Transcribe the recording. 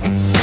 Bye.